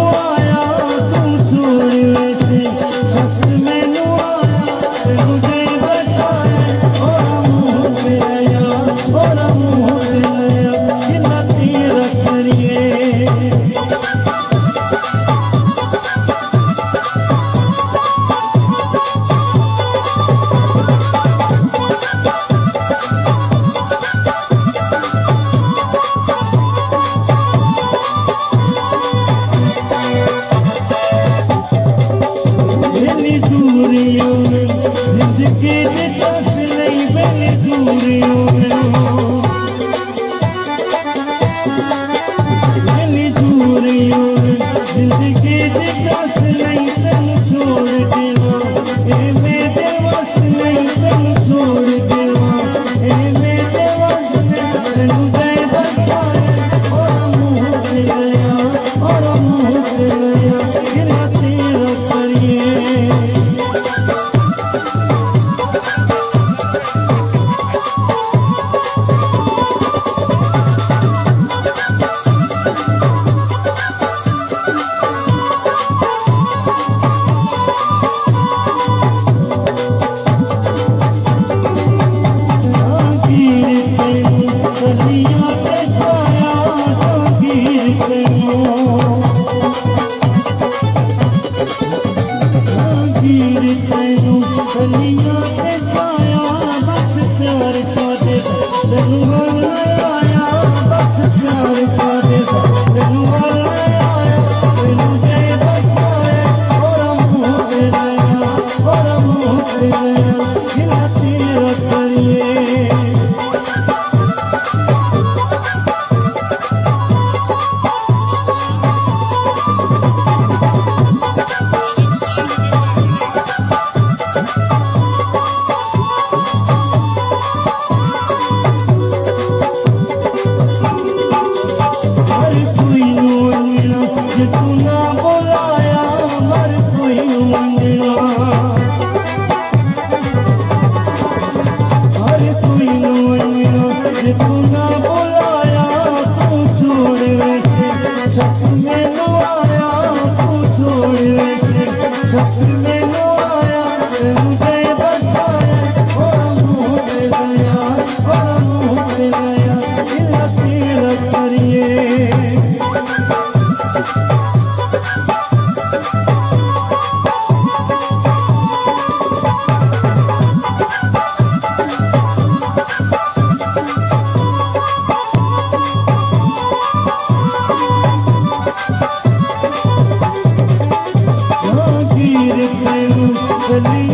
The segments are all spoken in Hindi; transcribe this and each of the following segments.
Oh. पास नहीं बने दूर हो Thank. चली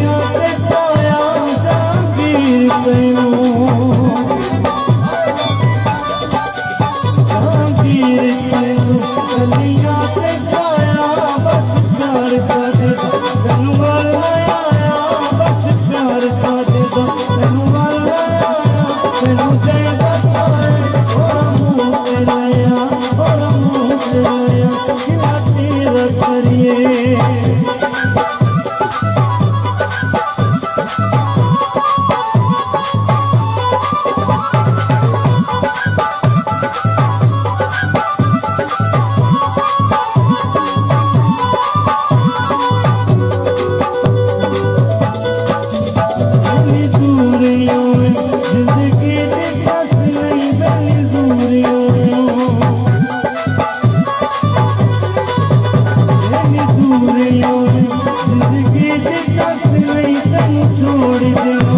छोड़